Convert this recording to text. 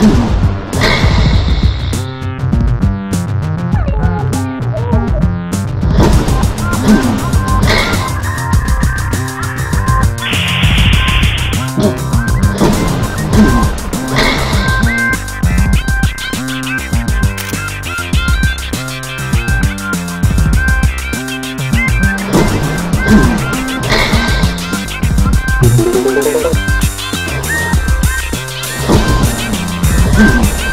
Mm-hmm. Zoom.